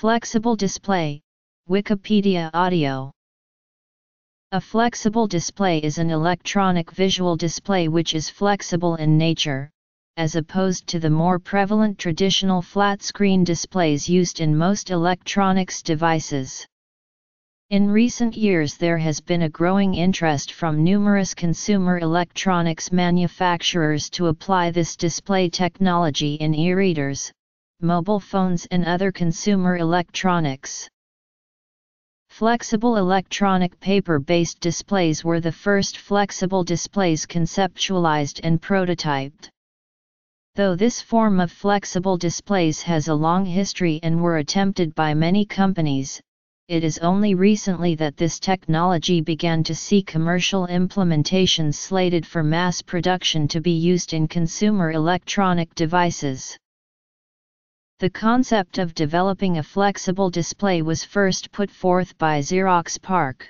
Flexible display, Wikipedia audio. A flexible display is an electronic visual display which is flexible in nature, as opposed to the more prevalent traditional flat-screen displays used in most electronics devices. In recent years there has been a growing interest from numerous consumer electronics manufacturers to apply this display technology in e-readers, mobile phones and other consumer electronics. Flexible electronic paper-based displays were the first flexible displays conceptualized and prototyped. Though this form of flexible displays has a long history and were attempted by many companies, it is only recently that this technology began to see commercial implementations slated for mass production to be used in consumer electronic devices. The concept of developing a flexible display was first put forth by Xerox PARC.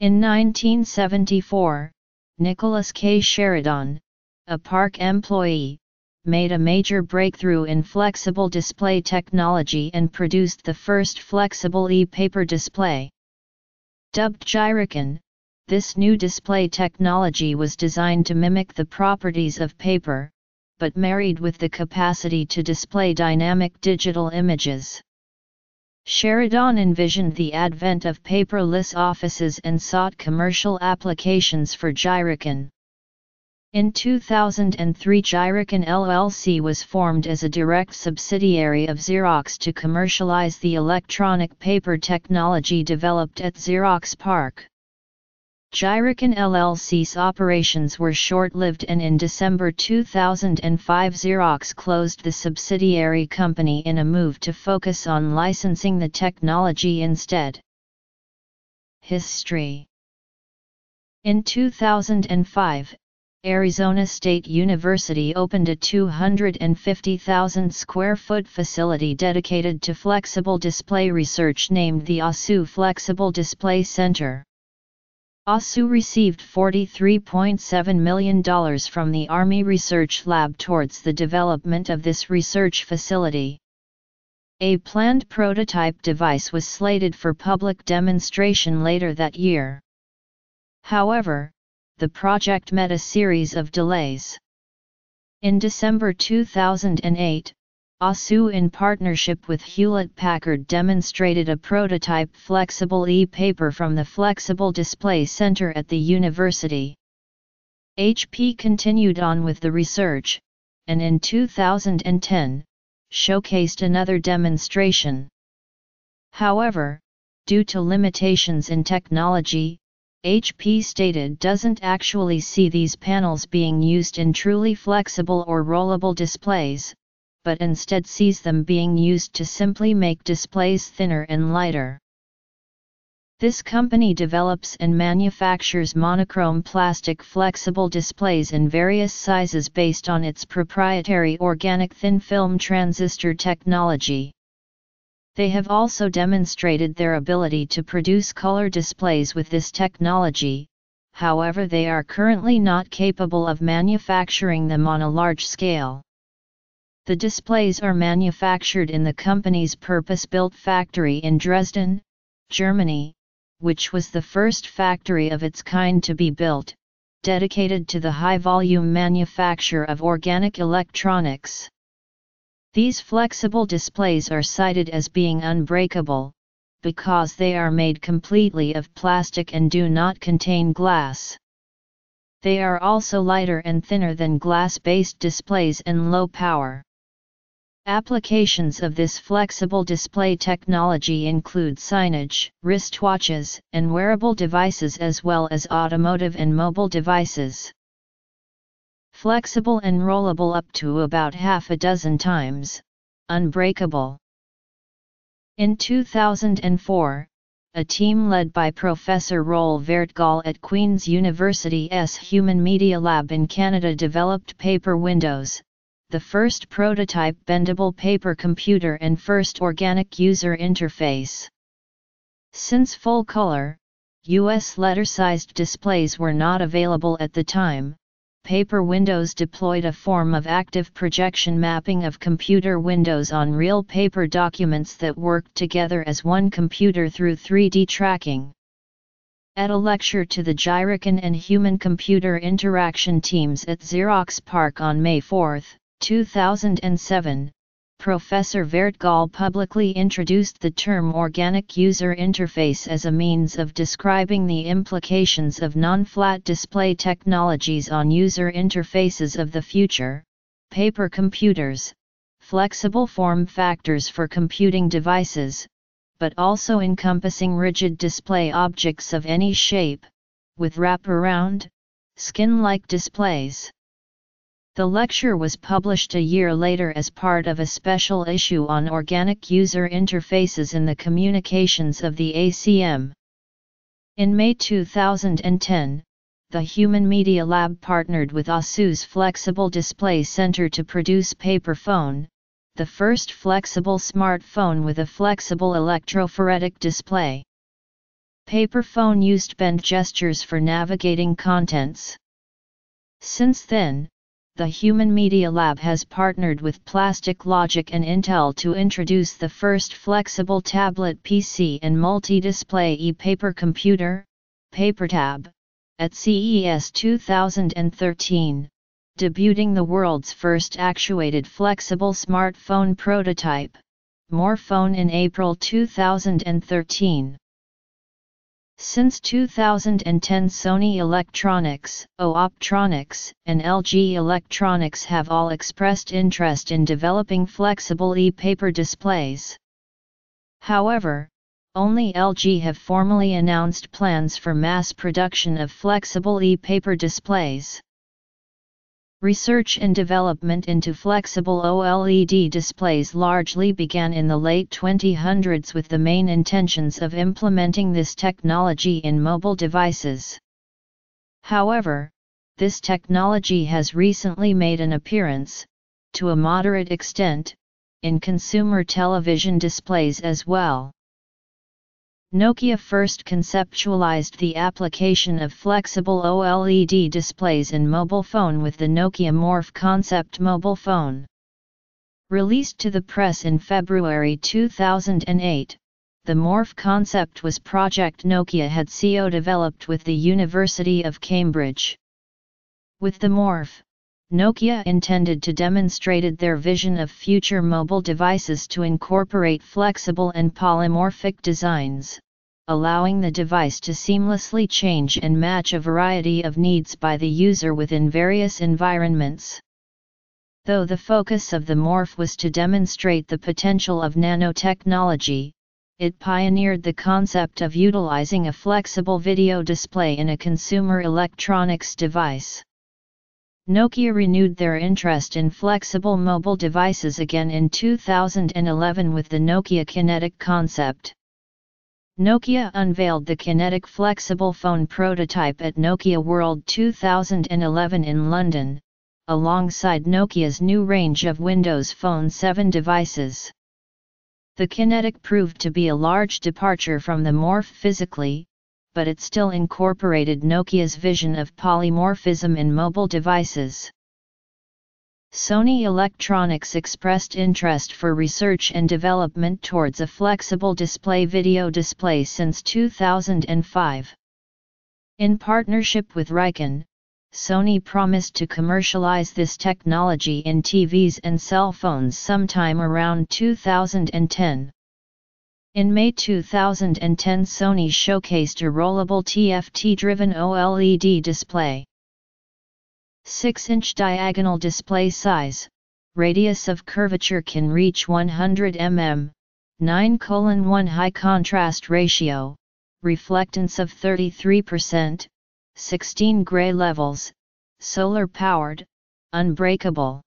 In 1974, Nicholas K. Sheridan, a PARC employee, made a major breakthrough in flexible display technology and produced the first flexible e-paper display. Dubbed Gyricon, this new display technology was designed to mimic the properties of paper, but married with the capacity to display dynamic digital images. Sheridan envisioned the advent of paperless offices and sought commercial applications for Gyricon. In 2003 Gyricon LLC was formed as a direct subsidiary of Xerox to commercialize the electronic paper technology developed at Xerox PARC. Gyricon LLC's operations were short-lived and in December 2005 Xerox closed the subsidiary company in a move to focus on licensing the technology instead. History In 2005, Arizona State University opened a 250,000 square foot facility dedicated to flexible display research named the ASU Flexible Display Center. ASU received $43.7 million from the Army Research Lab towards the development of this research facility. A planned prototype device was slated for public demonstration later that year. However, the project met a series of delays. In December 2008, ASU in partnership with Hewlett-Packard demonstrated a prototype flexible e-paper from the Flexible Display Center at the university. HP continued on with the research, and in 2010, showcased another demonstration. However, due to limitations in technology, HP stated doesn't actually see these panels being used in truly flexible or rollable displays, but instead sees them being used to simply make displays thinner and lighter. This company develops and manufactures monochrome plastic flexible displays in various sizes based on its proprietary organic thin film transistor technology. They have also demonstrated their ability to produce color displays with this technology, however they are currently not capable of manufacturing them on a large scale. The displays are manufactured in the company's purpose-built factory in Dresden, Germany, which was the first factory of its kind to be built, dedicated to the high-volume manufacture of organic electronics. These flexible displays are cited as being unbreakable, because they are made completely of plastic and do not contain glass. They are also lighter and thinner than glass-based displays and low power. Applications of this flexible display technology include signage, wristwatches, and wearable devices as well as automotive and mobile devices flexible and rollable up to about half a dozen times, unbreakable. In 2004, a team led by Professor Roel Vertegaal at Queen's University's Human Media Lab in Canada developed Paper Windows, the first prototype bendable paper computer and first organic user interface. Since full-color, US letter-sized displays were not available at the time, paper windows deployed a form of active projection mapping of computer windows on real paper documents that worked together as one computer through 3D tracking. At a lecture to the Gyricon and human-computer interaction teams at Xerox PARC on May 4, 2007, Professor Gall publicly introduced the term organic user interface as a means of describing the implications of non-flat display technologies on user interfaces of the future, paper computers, flexible form factors for computing devices, but also encompassing rigid display objects of any shape, with wraparound, skin-like displays. The lecture was published a year later as part of a special issue on organic user interfaces in the communications of the ACM. In May 2010, the Human Media Lab partnered with ASU's Flexible Display Center to produce Paperphone, the first flexible smartphone with a flexible electrophoretic display. Paperphone used bend gestures for navigating contents. Since then, the Human Media Lab has partnered with Plastic Logic and Intel to introduce the first flexible tablet PC and multi-display e-paper computer, PaperTab, at CES 2013, debuting the world's first actuated flexible smartphone prototype, MorePhone in April 2013. Since 2010 Sony Electronics, Optronics, and LG Electronics have all expressed interest in developing flexible e-paper displays. However, only LG have formally announced plans for mass production of flexible e-paper displays. Research and development into flexible OLED displays largely began in the late 2000s with the main intentions of implementing this technology in mobile devices. However, this technology has recently made an appearance, to a moderate extent, in consumer television displays as well. Nokia first conceptualized the application of flexible OLED displays in mobile phone with the Nokia Morph concept mobile phone. Released to the press in February 2008, the Morph concept was project Nokia had CO developed with the University of Cambridge. With the Morph, Nokia intended to demonstrated their vision of future mobile devices to incorporate flexible and polymorphic designs, allowing the device to seamlessly change and match a variety of needs by the user within various environments. Though the focus of the Morph was to demonstrate the potential of nanotechnology, it pioneered the concept of utilizing a flexible video display in a consumer electronics device. Nokia renewed their interest in flexible mobile devices again in 2011 with the Nokia Kinetic concept. Nokia unveiled the Kinetic flexible phone prototype at Nokia World 2011 in London, alongside Nokia's new range of Windows Phone 7 devices. The Kinetic proved to be a large departure from the Morph physically, but it still incorporated Nokia's vision of polymorphism in mobile devices. Sony Electronics expressed interest for research and development towards a flexible display video display since 2005. In partnership with Rikon, Sony promised to commercialize this technology in TVs and cell phones sometime around 2010. In May 2010 Sony showcased a rollable TFT-driven OLED display. 6-inch diagonal display size, radius of curvature can reach 100 mm, 9:1 high contrast ratio, reflectance of 33%, 16 gray levels, solar powered, unbreakable.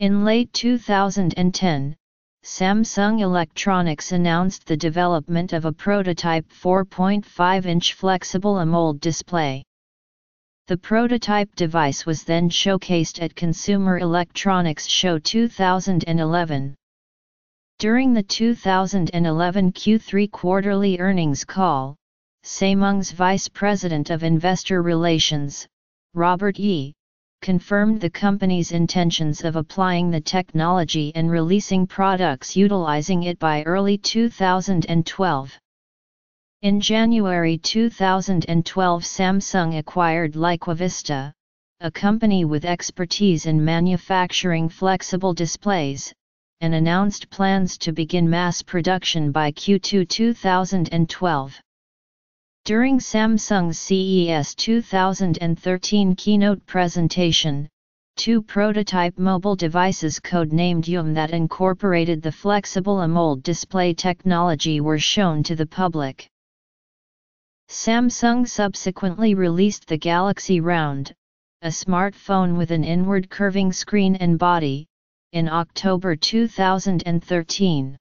In late 2010, Samsung Electronics announced the development of a prototype 4.5-inch flexible AMOLED display. The prototype device was then showcased at Consumer Electronics Show 2011. During the 2011 Q3 quarterly earnings call, Samsung's Vice President of Investor Relations, Robert Yi, confirmed the company's intentions of applying the technology and releasing products utilizing it by early 2012. In January 2012 Samsung acquired Liquavista, a company with expertise in manufacturing flexible displays, and announced plans to begin mass production by Q2 2012. During Samsung's CES 2013 keynote presentation, two prototype mobile devices codenamed Yum that incorporated the flexible AMOLED display technology were shown to the public. Samsung subsequently released the Galaxy Round, a smartphone with an inward curving screen and body, in October 2013.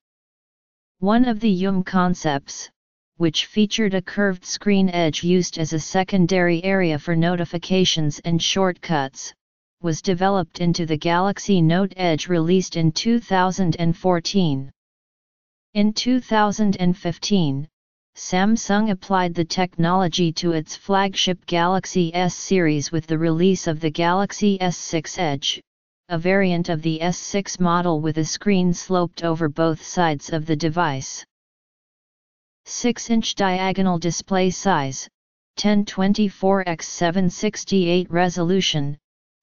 One of the Yum concepts, which featured a curved screen edge used as a secondary area for notifications and shortcuts, was developed into the Galaxy Note Edge released in 2014. In 2015, Samsung applied the technology to its flagship Galaxy S series with the release of the Galaxy S6 Edge, a variant of the S6 model with a screen sloped over both sides of the device. 6-inch diagonal display size, 1024x768 resolution,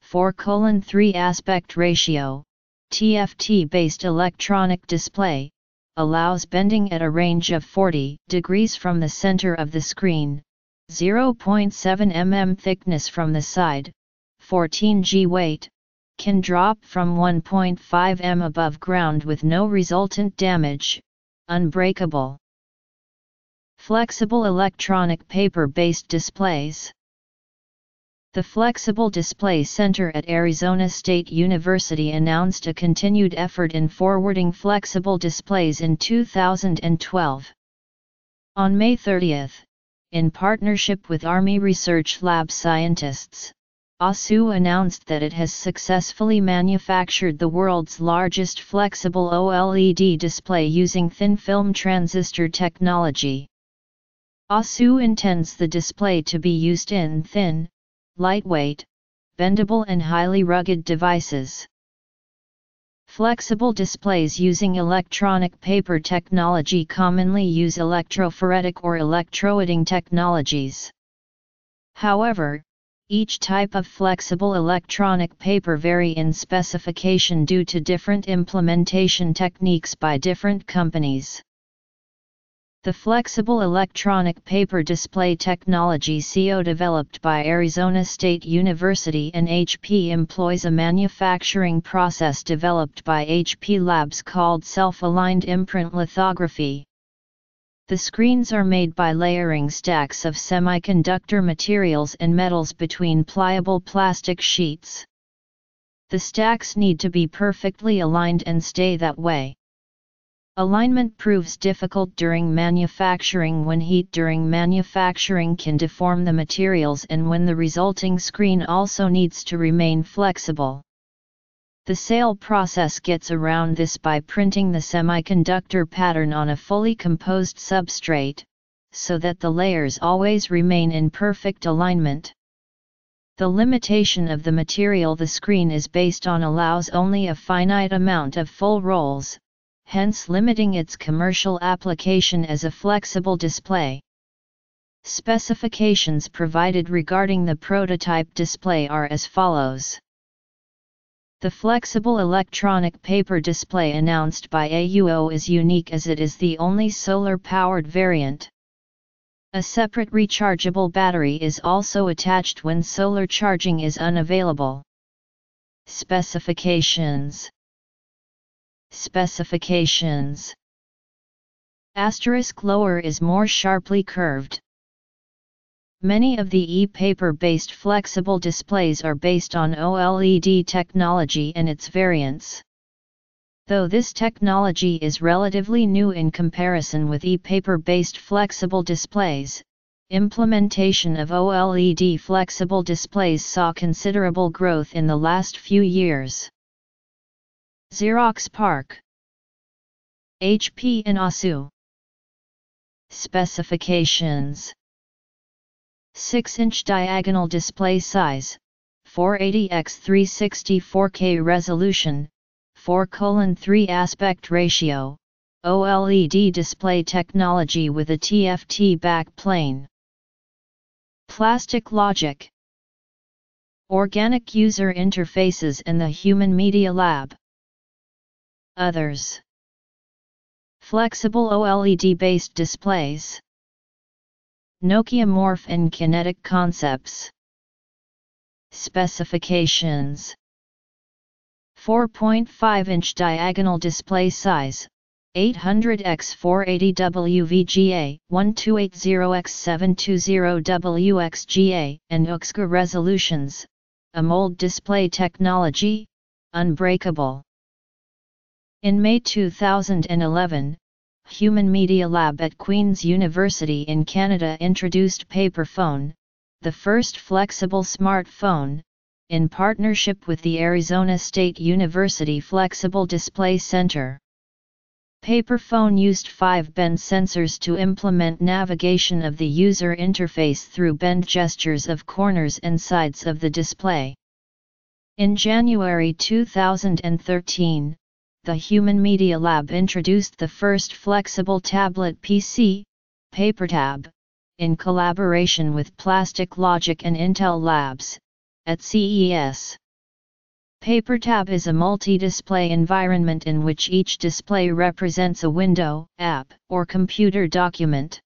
4:3 aspect ratio, TFT-based electronic display, allows bending at a range of 40 degrees from the center of the screen, 0.7 mm thickness from the side, 14 g weight, can drop from 1.5 m above ground with no resultant damage, unbreakable. Flexible electronic paper-based displays The Flexible Display Center at Arizona State University announced a continued effort in forwarding flexible displays in 2012. On May 30, in partnership with Army Research Lab scientists, ASU announced that it has successfully manufactured the world's largest flexible OLED display using thin film transistor technology. ASU intends the display to be used in thin, lightweight, bendable and highly rugged devices. Flexible displays using electronic paper technology commonly use electrophoretic or electrowetting technologies. However, each type of flexible electronic paper vary in specification due to different implementation techniques by different companies. The flexible electronic paper display technology CO developed by Arizona State University and HP employs a manufacturing process developed by HP Labs called self-aligned imprint lithography. The screens are made by layering stacks of semiconductor materials and metals between pliable plastic sheets. The stacks need to be perfectly aligned and stay that way. Alignment proves difficult during manufacturing when heat during manufacturing can deform the materials and when the resulting screen also needs to remain flexible. The SAIL process gets around this by printing the semiconductor pattern on a fully composed substrate, so that the layers always remain in perfect alignment. The limitation of the material the screen is based on allows only a finite amount of full rolls, hence limiting its commercial application as a flexible display. Specifications provided regarding the prototype display are as follows. The flexible electronic paper display announced by AUO is unique as it is the only solar-powered variant. A separate rechargeable battery is also attached when solar charging is unavailable. Specifications Specifications Asterisk lower is more sharply curved. Many of the e-paper based flexible displays are based on OLED technology and its variants. Though this technology is relatively new in comparison with e-paper based flexible displays, implementation of OLED flexible displays saw considerable growth in the last few years. Xerox PARC. HP and ASU Specifications 6-inch diagonal display size, 480 x 360 4K resolution, 4:3 aspect ratio, OLED display technology with a TFT backplane. Plastic Logic Organic User Interfaces and the Human Media Lab Others. Flexible OLED-based displays. Nokia Morph and Kinetic Concepts. Specifications. 4.5-inch diagonal display size, 800x480 WVGA, 1280x720 WXGA, and UXGA resolutions, AMOLED display technology, unbreakable. In May 2011, Human Media Lab at Queen's University in Canada introduced Paperphone, the first flexible smartphone, in partnership with the Arizona State University Flexible Display Center. Paperphone used five bend sensors to implement navigation of the user interface through bend gestures of corners and sides of the display. In January 2013, the Human Media Lab introduced the first flexible tablet PC, PaperTab, in collaboration with Plastic Logic and Intel Labs, at CES. PaperTab is a multi-display environment in which each display represents a window, app, or computer document.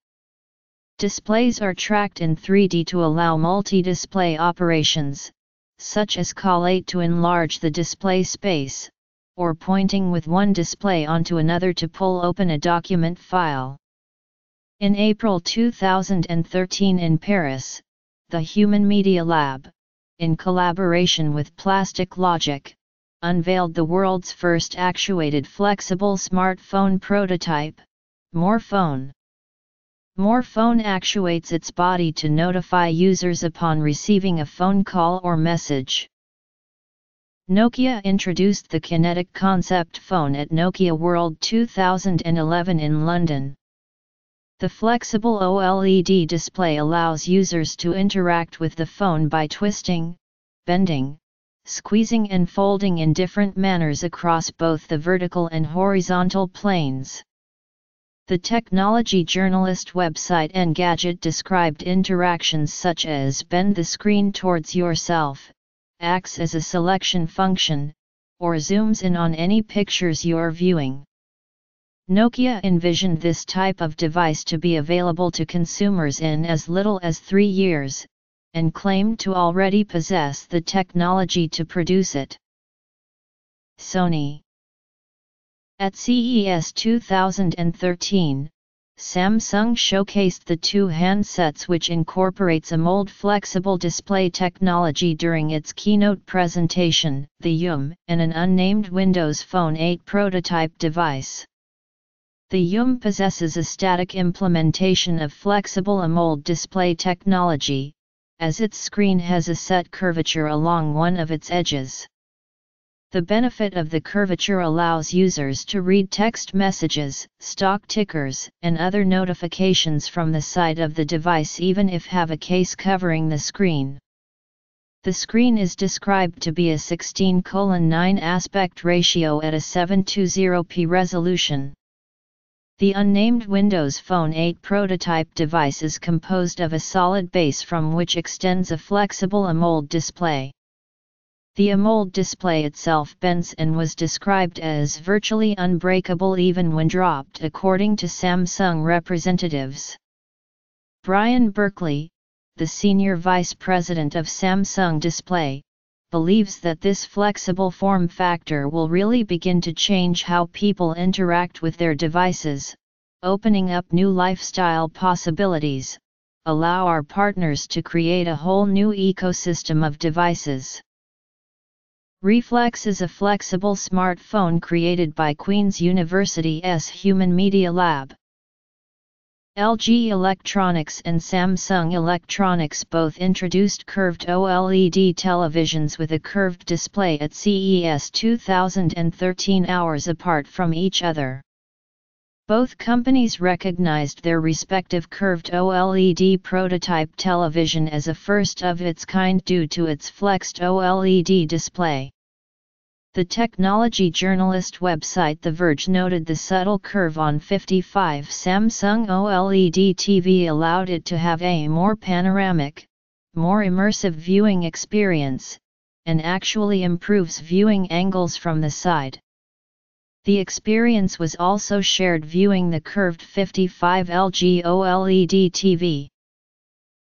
Displays are tracked in 3D to allow multi-display operations, such as collate to enlarge the display space, or pointing with one display onto another to pull open a document file. In April 2013 in Paris, the Human Media Lab, in collaboration with Plastic Logic, unveiled the world's first actuated flexible smartphone prototype, MorePhone. MorePhone actuates its body to notify users upon receiving a phone call or message. Nokia introduced the Kinetic concept phone at Nokia World 2011 in London. The flexible OLED display allows users to interact with the phone by twisting, bending, squeezing and folding in different manners across both the vertical and horizontal planes. The technology journalist website Engadget described interactions such as bend the screen towards yourself, acts as a selection function, or zooms in on any pictures you're viewing. Nokia envisioned this type of device to be available to consumers in as little as three years, and claimed to already possess the technology to produce it. Sony At CES 2013, Samsung showcased the two handsets which incorporates AMOLED flexible display technology during its keynote presentation, the Yum, and an unnamed Windows Phone 8 prototype device. The Yum possesses a static implementation of flexible AMOLED display technology, as its screen has a set curvature along one of its edges. The benefit of the curvature allows users to read text messages, stock tickers, and other notifications from the side of the device even if have a case covering the screen. The screen is described to be a 16:9 aspect ratio at a 720p resolution. The unnamed Windows Phone 8 prototype device is composed of a solid base from which extends a flexible AMOLED display. The AMOLED display itself bends and was described as virtually unbreakable even when dropped according to Samsung representatives. Brian Berkeley, the senior vice president of Samsung Display, believes that this flexible form factor will really begin to change how people interact with their devices, opening up new lifestyle possibilities, allow our partners to create a whole new ecosystem of devices. Reflex is a flexible smartphone created by Queen's University's Human Media Lab. LG Electronics and Samsung Electronics both introduced curved OLED televisions with a curved display at CES 2013 hours apart from each other. Both companies recognized their respective curved OLED prototype television as a first of its kind due to its flexed OLED display. The technology journalist website The Verge noted the subtle curve on 55 Samsung OLED TV allowed it to have a more panoramic, more immersive viewing experience, and actually improves viewing angles from the side. The experience was also shared viewing the curved 55 LG OLED TV.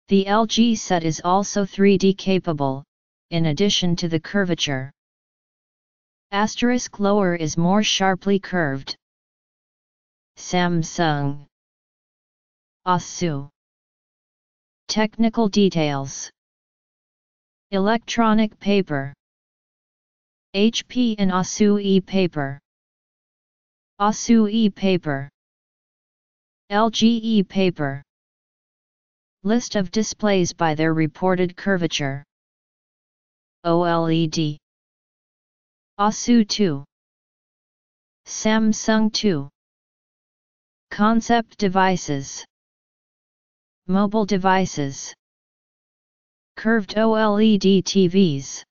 The LG set is also 3D capable, in addition to the curvature. Asterisk lower is more sharply curved. Samsung. ASU Technical details. Electronic paper. HP and ASU e-paper ASU e-paper LG e-paper List of displays by their reported curvature. OLED ASU 2 Samsung 2 Concept devices. Mobile devices. Curved OLED TVs